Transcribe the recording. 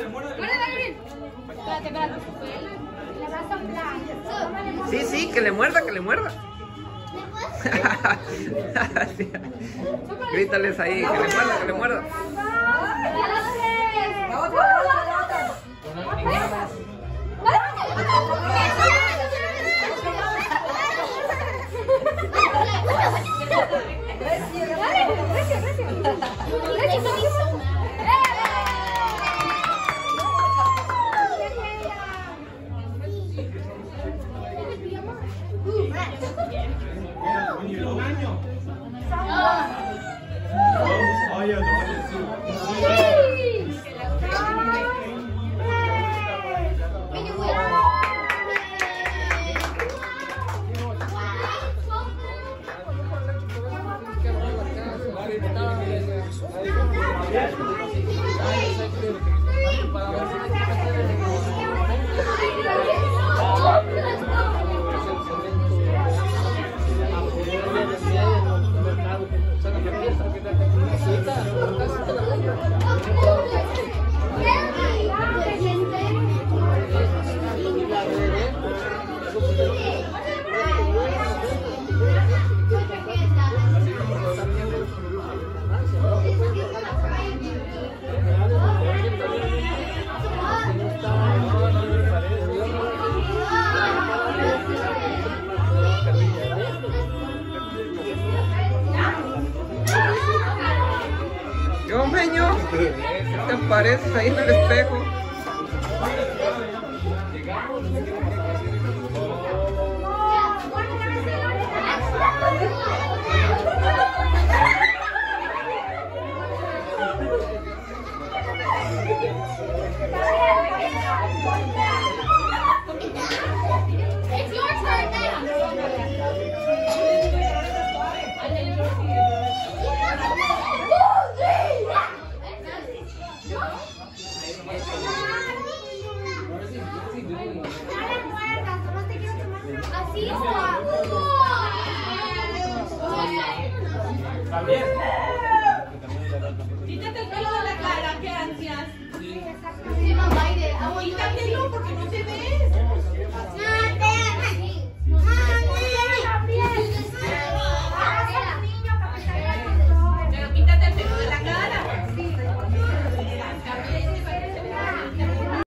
Espérate, espérate. Le va a soplar. Tómale, Sí, sí, que le muerda, que le muerda. Grítales ahí, que le muerda, que le muerda. un Yes. Yo, meño, ¿qué te pareces ahí en el espejo? Tá vendo?